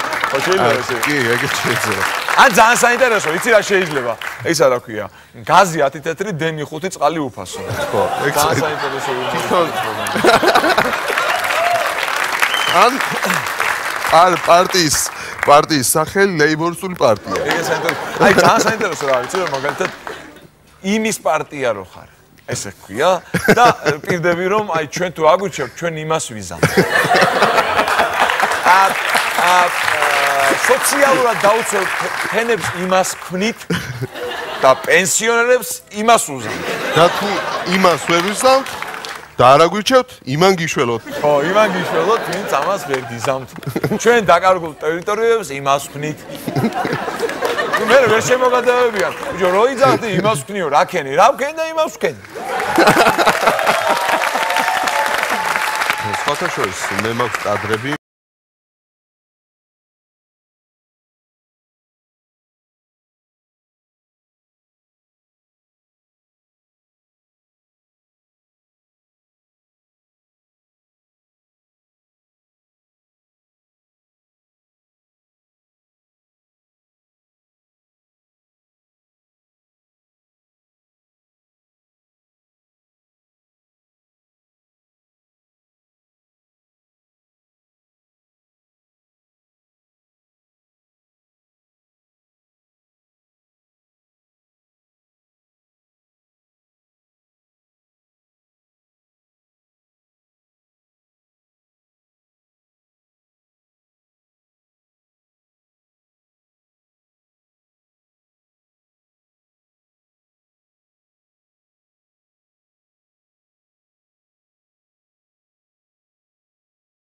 ხო შეიძლება ესე. კი, ეგეც შეიძლება. ან ძალიან საინტერესო, იცი რა შეიძლება? ისა რა ქვია? გაზი 10 თეთრი, დენი 5 წყალი უფასო. ხო, ეგ საინტერესო. ან არ პარტიის პარტიის სახელი ლეიბორისტული პარტია. ეგ საინტერესო. აი ძალიან საინტერესო რა ვიცი, რომ მაგალითად იმის პარტია რო ხარ. ესე ქვია და პირდები რომ აი ჩვენ თუ აგვიჩევთ ჩვენ იმას ვიზამ. სოციალურად დაუცველ ფენებს იმას ქმნით და პენსიონერებს იმას უზამ. და თუ იმას ვერ ვიზამთ და არ აგვიჩევთ, იმან გიშველოთ. ხო, იმან გიშველოთ, ვინც ამას ვერ გიზამთ. ჩვენ დაკარგულ ტერიტორიებს იმას ქმნით. ნუ მე ვერ შემოგადავებიან. ბიჭო, რო იძახდი იმას ვქნიო, რა ქენი, რა ვქენ და იმას სხვათა შორის მე მაქვს კადრები